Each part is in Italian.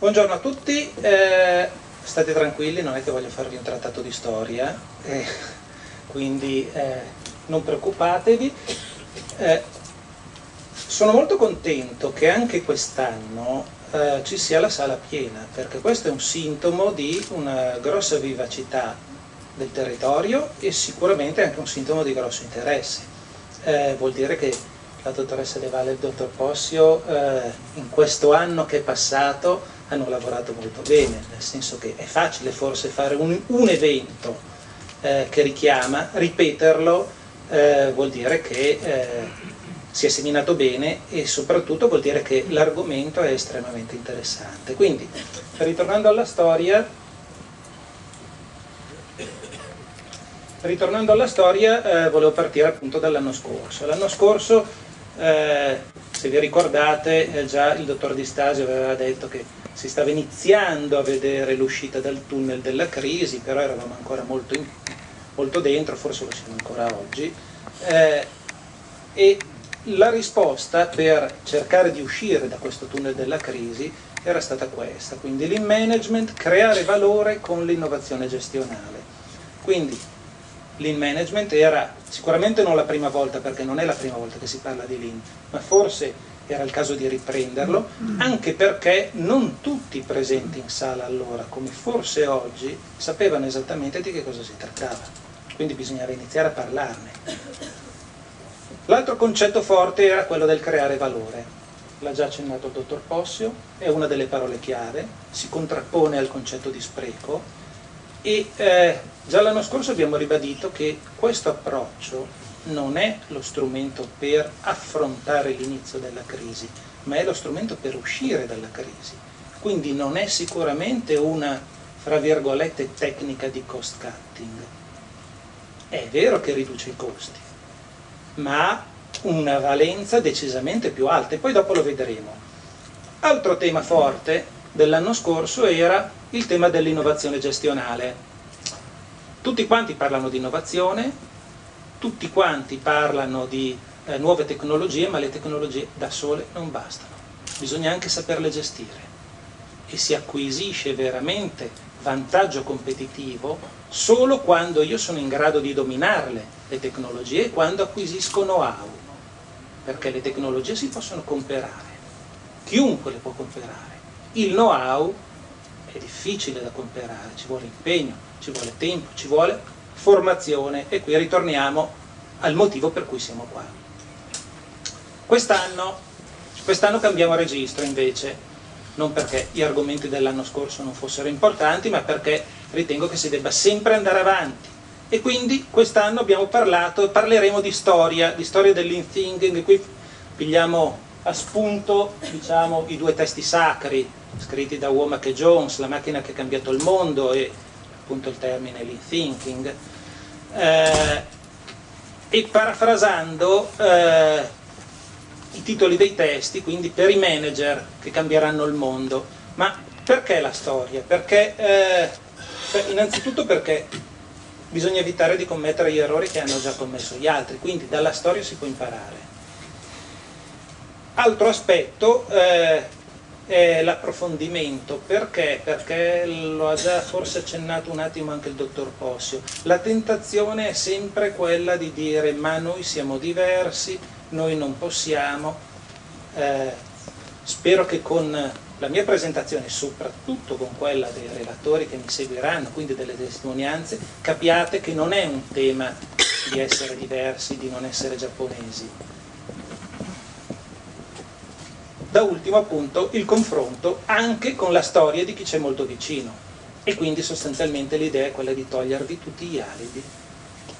Buongiorno a tutti, eh, state tranquilli, non è che voglio farvi un trattato di storia, eh, quindi eh, non preoccupatevi. Eh, sono molto contento che anche quest'anno eh, ci sia la sala piena, perché questo è un sintomo di una grossa vivacità del territorio e sicuramente anche un sintomo di grosso interesse. Eh, vuol dire che la dottoressa De Valle e il dottor Possio in questo anno che è passato hanno lavorato molto bene, nel senso che è facile forse fare un, un evento eh, che richiama, ripeterlo eh, vuol dire che eh, si è seminato bene e soprattutto vuol dire che l'argomento è estremamente interessante. Quindi, ritornando alla storia, ritornando alla storia eh, volevo partire appunto dall'anno scorso. L'anno scorso, eh, se vi ricordate, eh, già il dottor Di Stasio aveva detto che si stava iniziando a vedere l'uscita dal tunnel della crisi, però eravamo ancora molto, in, molto dentro, forse lo siamo ancora oggi, eh, e la risposta per cercare di uscire da questo tunnel della crisi era stata questa, quindi l'in management, creare valore con l'innovazione gestionale. Quindi l'in management era sicuramente non la prima volta, perché non è la prima volta che si parla di lean, ma forse era il caso di riprenderlo, anche perché non tutti presenti in sala allora, come forse oggi, sapevano esattamente di che cosa si trattava. Quindi bisognava iniziare a parlarne. L'altro concetto forte era quello del creare valore. L'ha già accennato il dottor Possio, è una delle parole chiave, si contrappone al concetto di spreco e eh, già l'anno scorso abbiamo ribadito che questo approccio non è lo strumento per affrontare l'inizio della crisi, ma è lo strumento per uscire dalla crisi. Quindi non è sicuramente una, fra virgolette, tecnica di cost cutting. È vero che riduce i costi, ma ha una valenza decisamente più alta e poi dopo lo vedremo. Altro tema forte dell'anno scorso era il tema dell'innovazione gestionale. Tutti quanti parlano di innovazione, tutti quanti parlano di eh, nuove tecnologie, ma le tecnologie da sole non bastano, bisogna anche saperle gestire. E si acquisisce veramente vantaggio competitivo solo quando io sono in grado di dominarle, le tecnologie, e quando acquisisco know-how, perché le tecnologie si possono comprare, chiunque le può comprare, il know-how è difficile da comprare, ci vuole impegno, ci vuole tempo, ci vuole formazione e qui ritorniamo al motivo per cui siamo qua. Quest'anno, quest'anno cambiamo registro invece, non perché gli argomenti dell'anno scorso non fossero importanti, ma perché ritengo che si debba sempre andare avanti. E quindi quest'anno abbiamo parlato, parleremo di storia, di storia dell'in thinking, qui pigliamo a spunto diciamo, i due testi sacri scritti da Womack e Jones, La macchina che ha cambiato il mondo e appunto il termine lean thinking, eh, e parafrasando eh, i titoli dei testi, quindi per i manager che cambieranno il mondo. Ma perché la storia? Perché, eh, innanzitutto perché bisogna evitare di commettere gli errori che hanno già commesso gli altri, quindi dalla storia si può imparare. Altro aspetto, eh, l'approfondimento. Perché? Perché lo ha già forse accennato un attimo anche il dottor Possio. La tentazione è sempre quella di dire ma noi siamo diversi, noi non possiamo. Eh, spero che con la mia presentazione, soprattutto con quella dei relatori che mi seguiranno, quindi delle testimonianze, capiate che non è un tema di essere diversi, di non essere giapponesi, da ultimo appunto il confronto anche con la storia di chi c'è molto vicino. E quindi sostanzialmente l'idea è quella di togliervi tutti gli alibi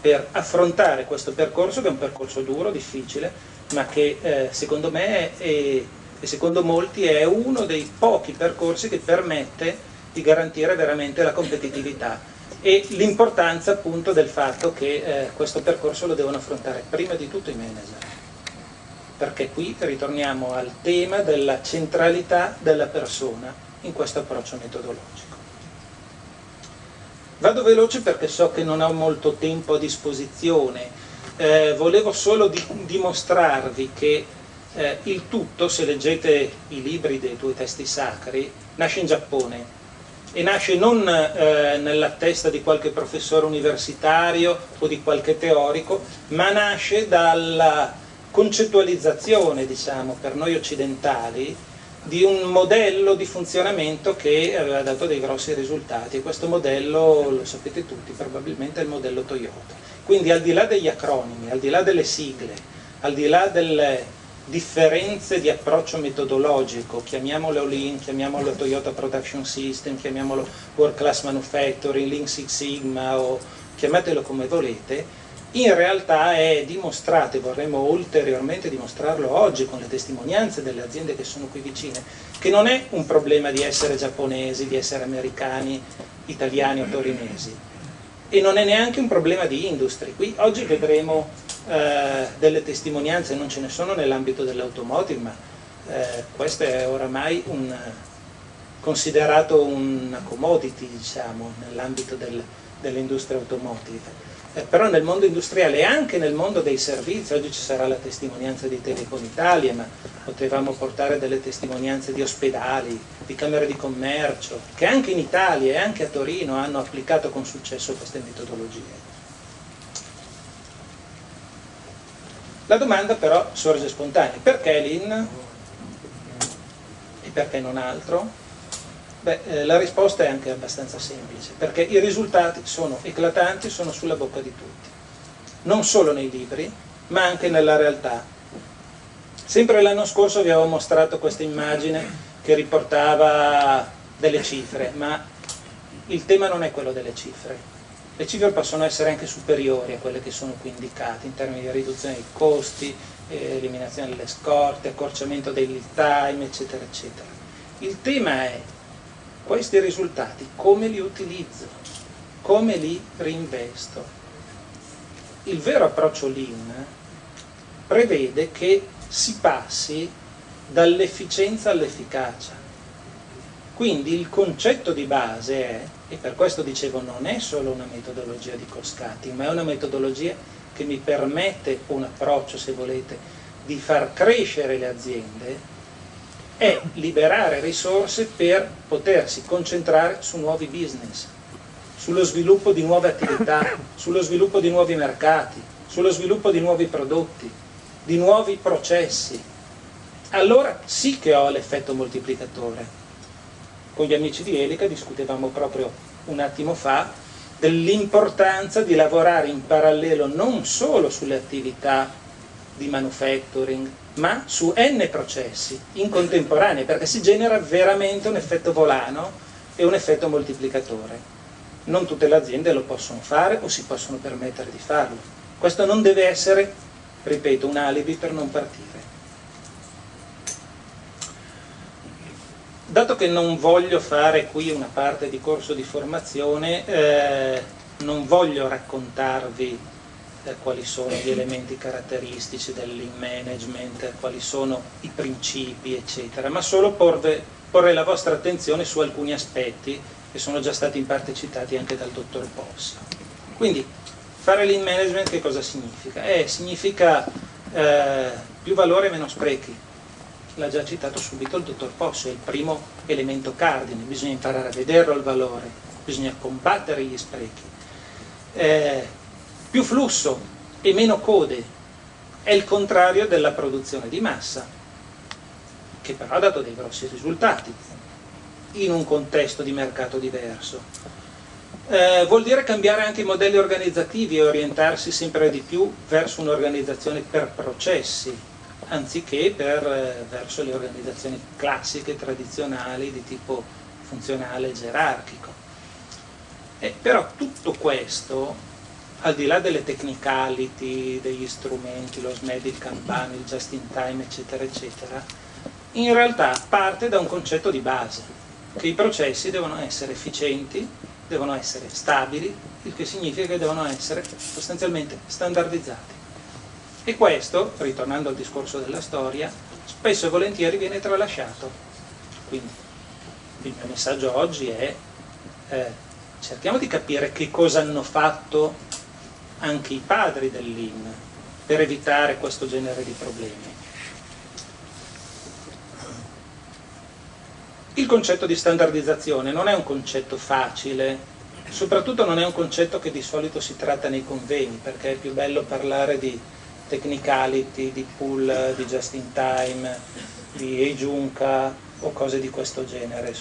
per affrontare questo percorso che è un percorso duro, difficile, ma che eh, secondo me e secondo molti è uno dei pochi percorsi che permette di garantire veramente la competitività e l'importanza appunto del fatto che eh, questo percorso lo devono affrontare prima di tutto i manager perché qui ritorniamo al tema della centralità della persona in questo approccio metodologico. Vado veloce perché so che non ho molto tempo a disposizione, eh, volevo solo di dimostrarvi che Eh, il tutto, se leggete i libri dei due testi sacri, nasce in Giappone e nasce non eh, nella testa di qualche professore universitario o di qualche teorico, ma nasce dalla concettualizzazione, diciamo, per noi occidentali, di un modello di funzionamento che aveva dato dei grossi risultati e questo modello, lo sapete tutti, probabilmente è il modello Toyota. Quindi al di là degli acronimi, al di là delle sigle, al di là delle differenze di approccio metodologico, chiamiamolo Lean, chiamiamolo Toyota Production System, chiamiamolo World Class Manufacturing, Lean Six Sigma o chiamatelo come volete, in realtà è dimostrato, e vorremmo ulteriormente dimostrarlo oggi con le testimonianze delle aziende che sono qui vicine, che non è un problema di essere giapponesi, di essere americani, italiani o torinesi, e non è neanche un problema di industrie. Qui oggi vedremo eh, delle testimonianze, non ce ne sono nell'ambito dell'automotive, ma eh, questo è oramai un, considerato una commodity diciamo, nell'ambito del, dell'industria automotive eh, però nel mondo industriale e anche nel mondo dei servizi, oggi ci sarà la testimonianza di Telecom Italia, ma potevamo portare delle testimonianze di ospedali, di camere di commercio, che anche in Italia e anche a Torino hanno applicato con successo queste metodologie. La domanda però sorge spontanea, perché l'IN e perché non altro? Beh, eh, la risposta è anche abbastanza semplice, perché i risultati sono eclatanti, sono sulla bocca di tutti, non solo nei libri, ma anche nella realtà. Sempre l'anno scorso vi avevo mostrato questa immagine che riportava delle cifre, ma il tema non è quello delle cifre. Le cifre possono essere anche superiori a quelle che sono qui indicate in termini di riduzione dei costi, eh, eliminazione delle scorte, accorciamento dei lead time, eccetera, eccetera. Il tema è questi risultati come li utilizzo, come li reinvesto. Il vero approccio Lean prevede che si passi dall'efficienza all'efficacia. Quindi il concetto di base è, e per questo dicevo non è solo una metodologia di cost cutting, ma è una metodologia che mi permette un approccio, se volete, di far crescere le aziende è liberare risorse per potersi concentrare su nuovi business, sullo sviluppo di nuove attività, sullo sviluppo di nuovi mercati, sullo sviluppo di nuovi prodotti, di nuovi processi. Allora sì che ho l'effetto moltiplicatore. Con gli amici di Elica discutevamo proprio un attimo fa dell'importanza di lavorare in parallelo non solo sulle attività di manufacturing, ma su n processi in contemporanea, perché si genera veramente un effetto volano e un effetto moltiplicatore. Non tutte le aziende lo possono fare o si possono permettere di farlo. Questo non deve essere, ripeto, un alibi per non partire. Dato che non voglio fare qui una parte di corso di formazione, eh, non voglio raccontarvi quali sono gli elementi caratteristici dell'in management, quali sono i principi, eccetera, ma solo porre, porre la vostra attenzione su alcuni aspetti che sono già stati in parte citati anche dal dottor Possa. Quindi, fare l'in management che cosa significa? Eh, significa eh, più valore e meno sprechi. L'ha già citato subito il dottor Possa, è il primo elemento cardine, bisogna imparare a vederlo il valore, bisogna combattere gli sprechi. Eh, più flusso e meno code è il contrario della produzione di massa, che però ha dato dei grossi risultati in un contesto di mercato diverso. Eh, vuol dire cambiare anche i modelli organizzativi e orientarsi sempre di più verso un'organizzazione per processi, anziché per, eh, verso le organizzazioni classiche, tradizionali, di tipo funzionale gerarchico. Eh, però tutto questo al di là delle technicality, degli strumenti, lo SMED, il Kanban, il just in time, eccetera, eccetera, in realtà parte da un concetto di base, che i processi devono essere efficienti, devono essere stabili, il che significa che devono essere sostanzialmente standardizzati. E questo, ritornando al discorso della storia, spesso e volentieri viene tralasciato. Quindi il mio messaggio oggi è eh, cerchiamo di capire che cosa hanno fatto anche i padri dell'IN per evitare questo genere di problemi. Il concetto di standardizzazione non è un concetto facile, soprattutto non è un concetto che di solito si tratta nei convegni, perché è più bello parlare di technicality, di pull, di just in time, di eigiunca o cose di questo genere.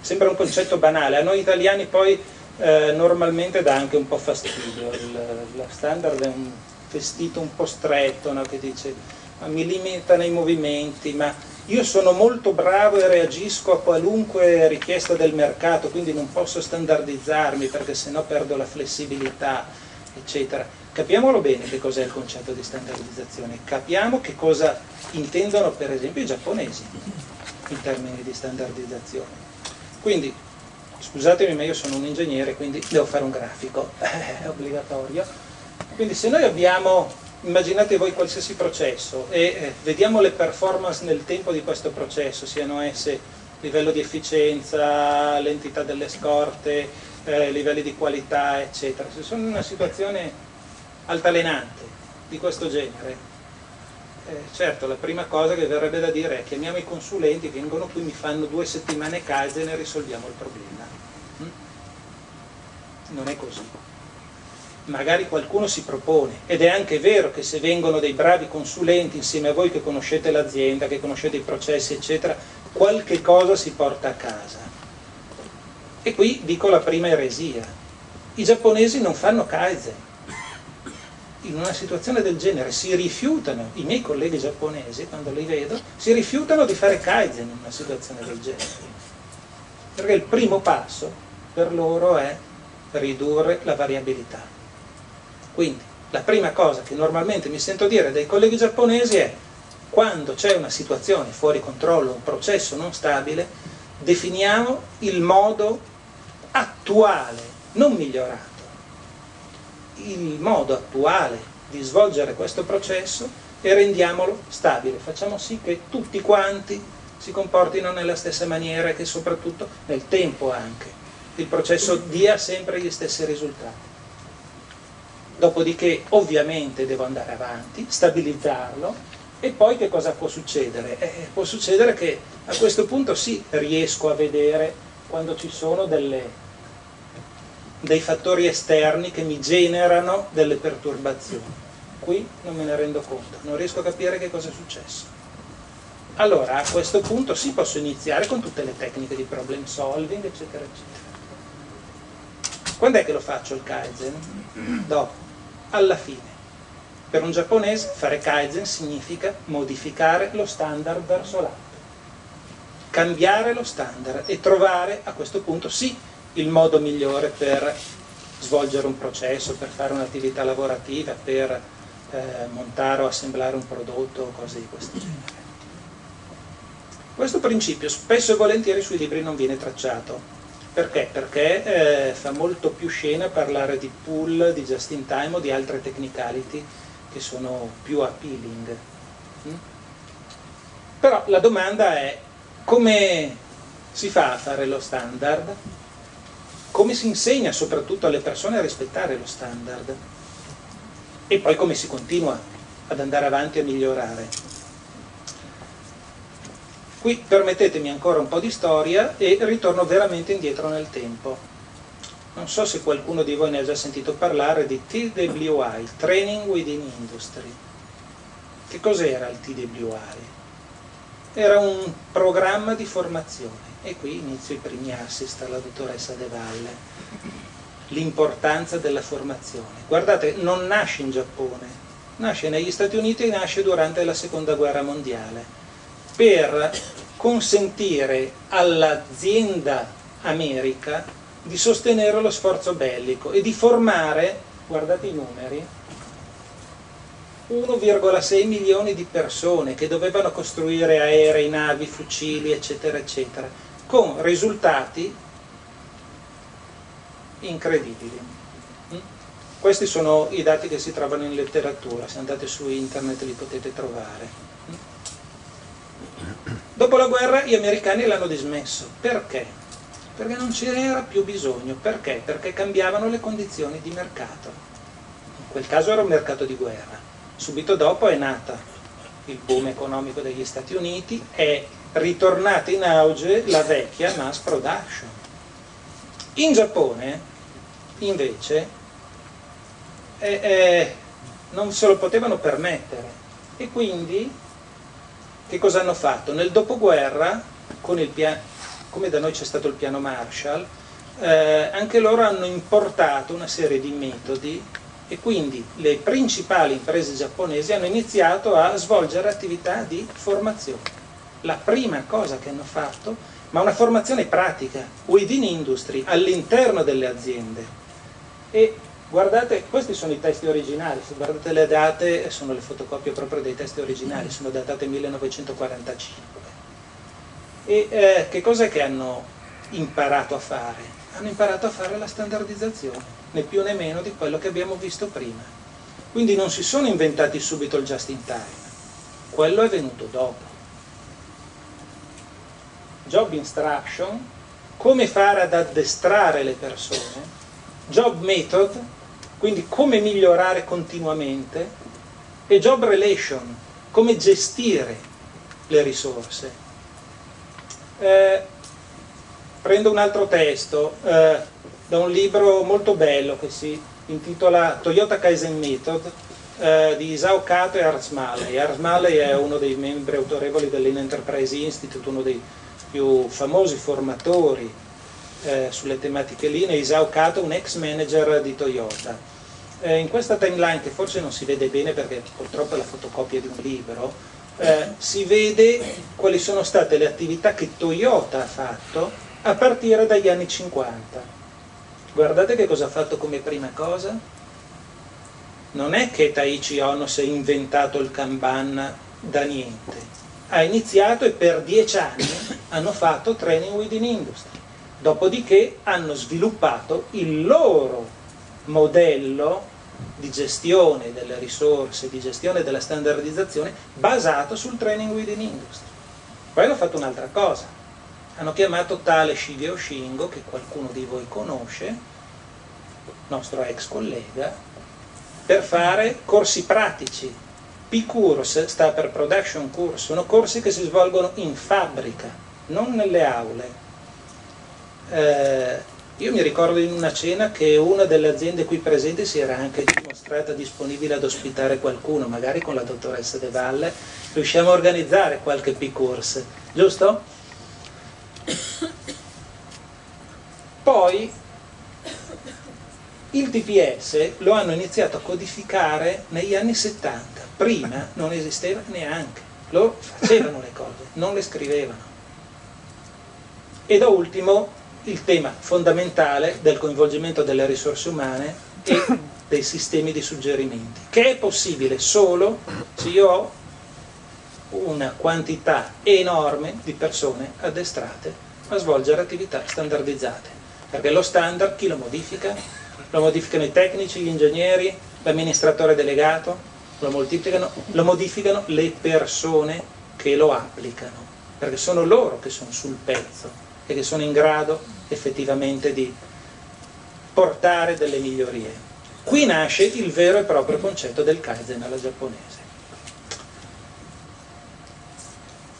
Sembra un concetto banale, a noi italiani poi eh, normalmente dà anche un po' fastidio, il, la standard è un vestito un po' stretto no? che dice ma mi limita nei movimenti, ma io sono molto bravo e reagisco a qualunque richiesta del mercato, quindi non posso standardizzarmi perché sennò perdo la flessibilità, eccetera. Capiamolo bene che cos'è il concetto di standardizzazione, capiamo che cosa intendono per esempio i giapponesi in termini di standardizzazione. Quindi, scusatemi ma io sono un ingegnere, quindi devo fare un grafico, è obbligatorio. Quindi se noi abbiamo immaginate voi qualsiasi processo e eh, vediamo le performance nel tempo di questo processo, siano esse livello di efficienza, l'entità delle scorte, eh, livelli di qualità, eccetera. Se sono in una situazione altalenante di questo genere, eh, certo la prima cosa che verrebbe da dire è chiamiamo i consulenti, vengono qui, mi fanno due settimane Kaizen e risolviamo il problema. Mm? Non è così magari qualcuno si propone ed è anche vero che se vengono dei bravi consulenti insieme a voi che conoscete l'azienda, che conoscete i processi eccetera, qualche cosa si porta a casa. E qui dico la prima eresia, i giapponesi non fanno Kaizen, in una situazione del genere si rifiutano, i miei colleghi giapponesi quando li vedo, si rifiutano di fare Kaizen in una situazione del genere, perché il primo passo per loro è ridurre la variabilità. Quindi la prima cosa che normalmente mi sento dire dai colleghi giapponesi è quando c'è una situazione fuori controllo, un processo non stabile, definiamo il modo attuale, non migliorato, il modo attuale di svolgere questo processo e rendiamolo stabile, facciamo sì che tutti quanti si comportino nella stessa maniera e che soprattutto nel tempo anche. Il processo dia sempre gli stessi risultati. Dopodiché ovviamente devo andare avanti, stabilizzarlo. E poi che cosa può succedere? Eh, può succedere che a questo punto sì, riesco a vedere quando ci sono delle, dei fattori esterni che mi generano delle perturbazioni. Qui non me ne rendo conto, non riesco a capire che cosa è successo. Allora a questo punto sì posso iniziare con tutte le tecniche di problem solving, eccetera, eccetera. Quando è che lo faccio il Kaizen? Dopo alla fine. Per un giapponese fare Kaizen significa modificare lo standard verso l'alto, cambiare lo standard e trovare a questo punto sì il modo migliore per svolgere un processo, per fare un'attività lavorativa, per eh, montare o assemblare un prodotto o cose di questo genere. Questo principio spesso e volentieri sui libri non viene tracciato, perché? Perché eh, fa molto più scena parlare di pool, di just in time o di altre technicality che sono più appealing. Mm? Però la domanda è come si fa a fare lo standard? Come si insegna soprattutto alle persone a rispettare lo standard? E poi come si continua ad andare avanti a migliorare? Qui permettetemi ancora un po' di storia e ritorno veramente indietro nel tempo. Non so se qualcuno di voi ne ha già sentito parlare di TWI, Training Within Industry. Che cos'era il TWI? Era un programma di formazione e qui inizio i primi assist alla dottoressa De Valle. L'importanza della formazione. Guardate, non nasce in Giappone, nasce negli Stati Uniti e nasce durante la Seconda Guerra Mondiale per consentire all'azienda America di sostenere lo sforzo bellico e di formare, guardate i numeri, 1,6 milioni di persone che dovevano costruire aerei, navi, fucili, eccetera, eccetera, con risultati incredibili. Mm? Questi sono i dati che si trovano in letteratura, se andate su internet li potete trovare. Dopo la guerra gli americani l'hanno dismesso. Perché? Perché non ce n'era più bisogno. Perché? Perché cambiavano le condizioni di mercato. In quel caso era un mercato di guerra. Subito dopo è nata il boom economico degli Stati Uniti, è ritornata in auge la vecchia mass production. In Giappone, invece, eh, eh, non se lo potevano permettere e quindi che cosa hanno fatto? Nel dopoguerra, come da noi c'è stato il piano Marshall, eh, anche loro hanno importato una serie di metodi e quindi le principali imprese giapponesi hanno iniziato a svolgere attività di formazione. La prima cosa che hanno fatto, ma una formazione pratica, within industry, all'interno delle aziende. E guardate, questi sono i testi originali, se guardate le date sono le fotocopie proprio dei testi originali, sono datate 1945. E eh, che cosa è che hanno imparato a fare? Hanno imparato a fare la standardizzazione né più né meno di quello che abbiamo visto prima. Quindi non si sono inventati subito il just in time, quello è venuto dopo. Job instruction, come fare ad addestrare le persone, job method, quindi come migliorare continuamente, e job relation, come gestire le risorse. Eh, prendo un altro testo, eh, da un libro molto bello che si intitola Toyota Kaizen Method eh, di Isao Kato e Ars Maley. Ars Maley è uno dei membri autorevoli dell'In Enterprise Institute, uno dei più famosi formatori eh, sulle tematiche Lean e Isao Kato un ex manager di Toyota. Eh, in questa timeline che forse non si vede bene perché purtroppo è la fotocopia di un libro, eh, si vede quali sono state le attività che Toyota ha fatto a partire dagli anni 50 Guardate che cosa ha fatto come prima cosa. Non è che Taichi Ono si è inventato il Kanban da niente. Ha iniziato e per dieci anni hanno fatto training within industry. Dopodiché hanno sviluppato il loro modello di gestione delle risorse, di gestione della standardizzazione basato sul training within industry. Poi hanno fatto un'altra cosa, hanno chiamato tale Shigeo Shingo, che qualcuno di voi conosce, nostro ex collega, per fare corsi pratici. P-Course sta per Production Course, sono corsi che si svolgono in fabbrica, non nelle aule. Eh, io mi ricordo in una cena che una delle aziende qui presenti si era anche dimostrata disponibile ad ospitare qualcuno, magari con la dottoressa De Valle, riusciamo a organizzare qualche P-Course, giusto? Poi il DPS lo hanno iniziato a codificare negli anni 70, prima non esisteva neanche, loro facevano le cose, non le scrivevano. E da ultimo il tema fondamentale del coinvolgimento delle risorse umane e dei sistemi di suggerimenti, che è possibile solo se io ho una quantità enorme di persone addestrate a svolgere attività standardizzate. Perché lo standard chi lo modifica? Lo modificano i tecnici, gli ingegneri, l'amministratore delegato, lo lo modificano le persone che lo applicano, perché sono loro che sono sul pezzo e che sono in grado effettivamente di portare delle migliorie. Qui nasce il vero e proprio concetto del Kaizen alla giapponese.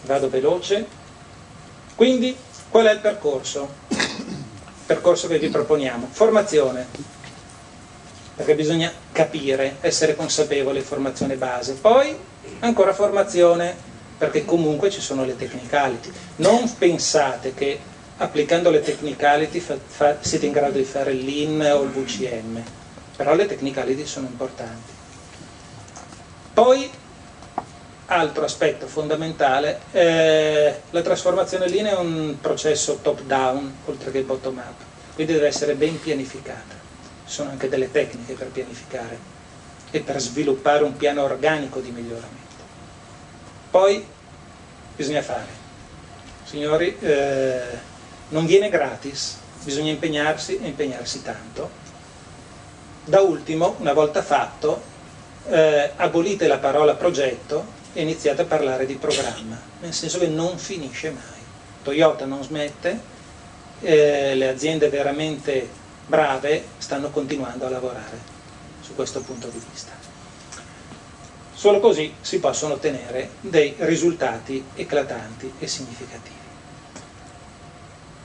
Vado veloce. Quindi Qual è il percorso? Percorso che vi proponiamo. Formazione, perché bisogna capire, essere consapevoli, formazione base. Poi ancora formazione, perché comunque ci sono le technicality. Non pensate che applicando le technicality fa, fa, siete in grado di fare Lean o il VCM, però le technicality sono importanti. Poi Altro aspetto fondamentale, eh, la trasformazione linea è un processo top-down oltre che bottom-up, quindi deve essere ben pianificata. Ci sono anche delle tecniche per pianificare e per sviluppare un piano organico di miglioramento. Poi bisogna fare, signori, eh, non viene gratis, bisogna impegnarsi e impegnarsi tanto. Da ultimo, una volta fatto, eh, abolite la parola progetto e iniziate a parlare di programma, nel senso che non finisce mai. Toyota non smette, eh, le aziende veramente brave stanno continuando a lavorare su questo punto di vista. Solo così si possono ottenere dei risultati eclatanti e significativi.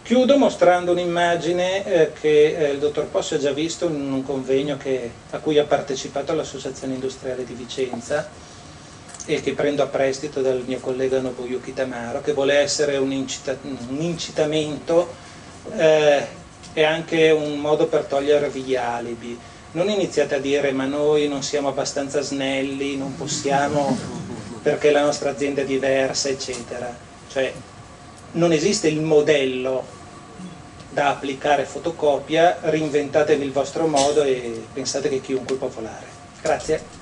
Chiudo mostrando un'immagine eh, che eh, il dottor Possi ha già visto in un convegno che, a cui ha partecipato l'Associazione Industriale di Vicenza e che prendo a prestito dal mio collega Nobuyuki Tamaro, che vuole essere un, incita un incitamento eh, e anche un modo per togliervi gli alibi. Non iniziate a dire ma noi non siamo abbastanza snelli, non possiamo perché la nostra azienda è diversa, eccetera. Cioè, non esiste il modello da applicare fotocopia, reinventatevi il vostro modo e pensate che chiunque può volare. Grazie.